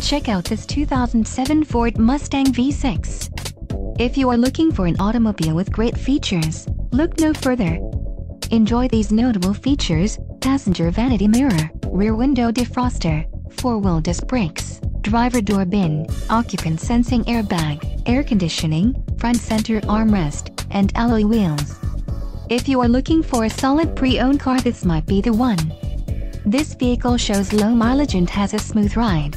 Check out this 2007 Ford Mustang V6. If you are looking for an automobile with great features, look no further. Enjoy these notable features, passenger vanity mirror, rear window defroster, four-wheel disc brakes, driver door bin, occupant sensing airbag, air conditioning, front center armrest, and alloy wheels. If you are looking for a solid pre-owned car this might be the one. This vehicle shows low mileage and has a smooth ride.